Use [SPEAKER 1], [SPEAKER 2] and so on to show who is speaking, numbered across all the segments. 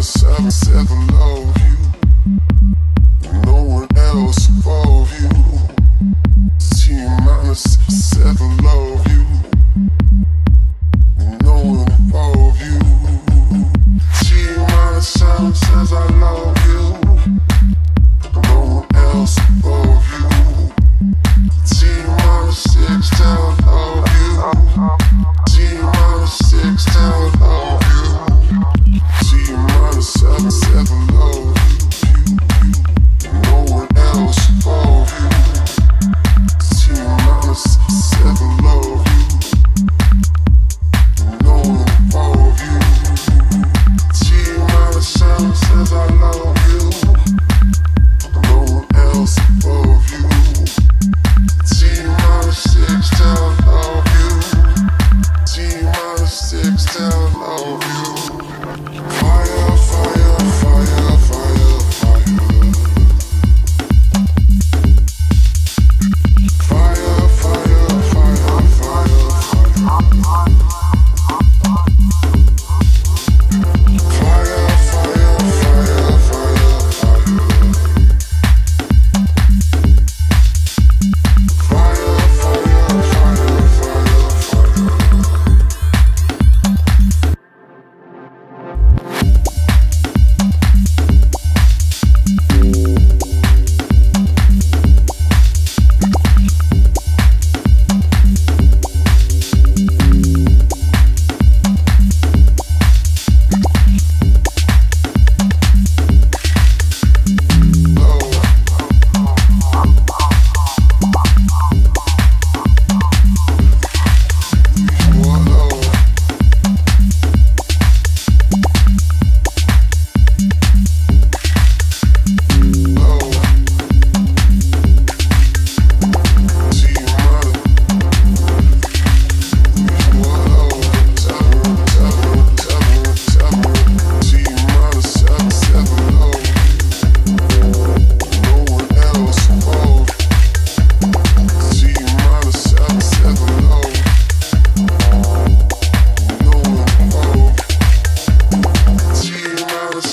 [SPEAKER 1] us else ever love you. No one else above you. T minus seven.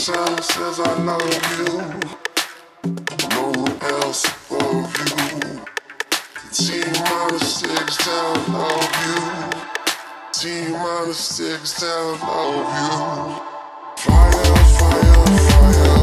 [SPEAKER 1] I love you. No one else above you. Can minus six down you. minus Six of you. Fire, fire, fire.